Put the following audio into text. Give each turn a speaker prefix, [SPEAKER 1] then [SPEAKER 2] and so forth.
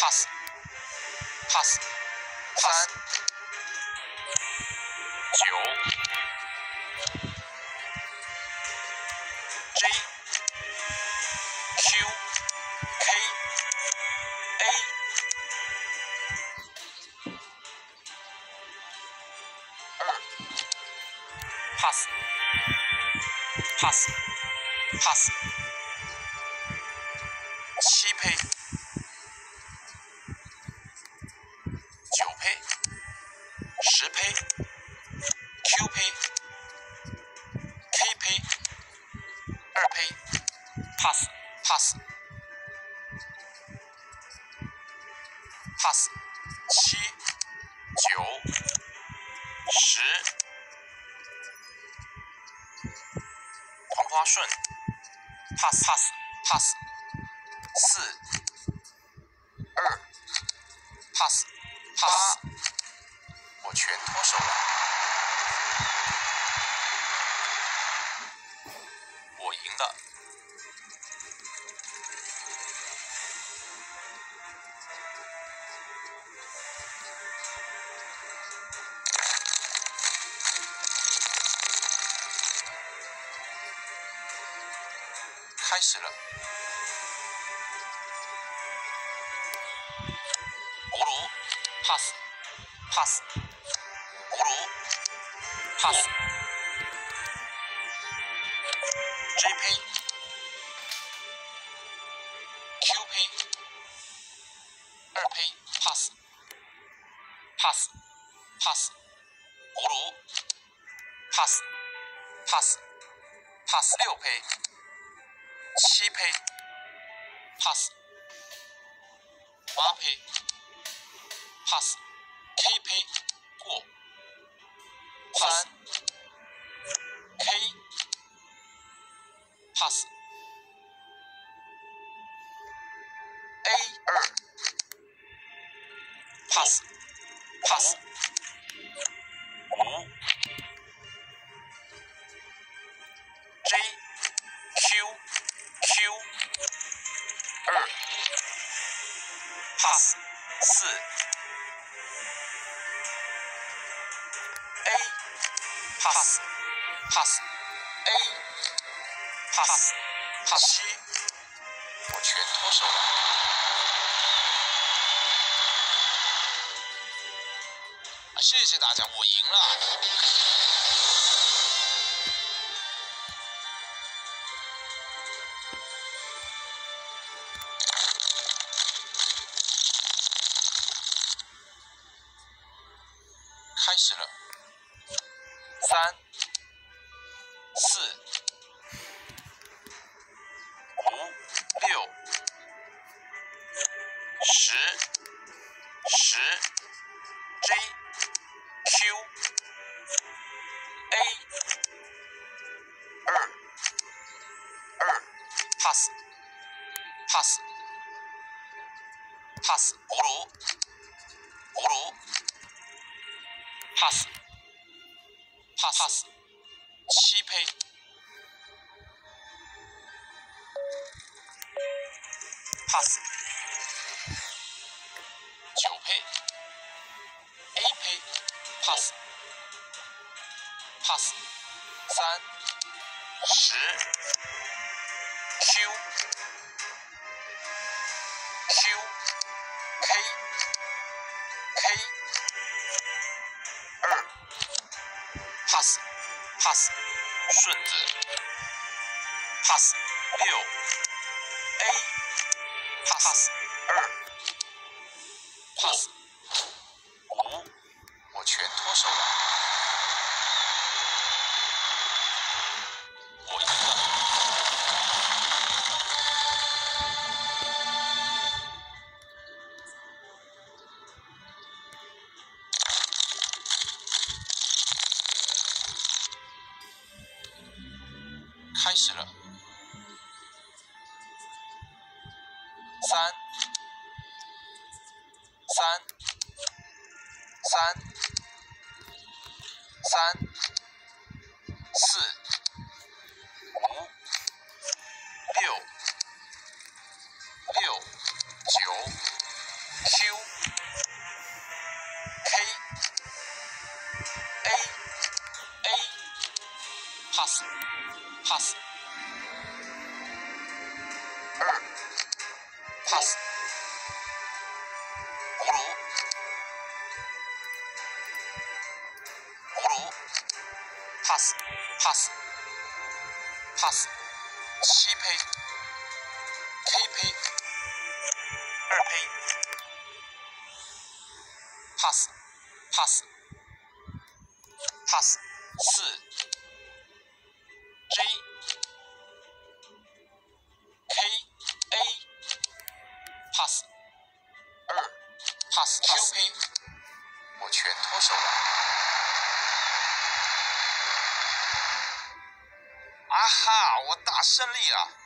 [SPEAKER 1] pass pass 三九 J Q K A 二 pass pass pass 十胚 Q 胚 K 胚二胚 pass pass pass 七九十同花顺 pass pass pass 四二 pass pass 赢的。开始了。葫芦 pass pass 葫芦 pass J 胚 Q 胚二胚 pass pass pass 葫芦 pass pass pass 六胚七胚 pass 八胚 pass K 胚过三 pass A 二 pass pass 五 J Q Q 二 pass 四 A pass pass A 七，我全脱手了。谢谢大家，我赢了。开始了，三、四、pass、pass 葫芦、葫芦。pass pass pass 七胚 pass 九胚 A 胚 pass pass 三十 Q Q K K 二 pass pass 顺子 pass 六 A pass 二 pass 五，我全脱手了，三三三三四五六六九 qkaa pass pass パスパスパス CPay 胜利啊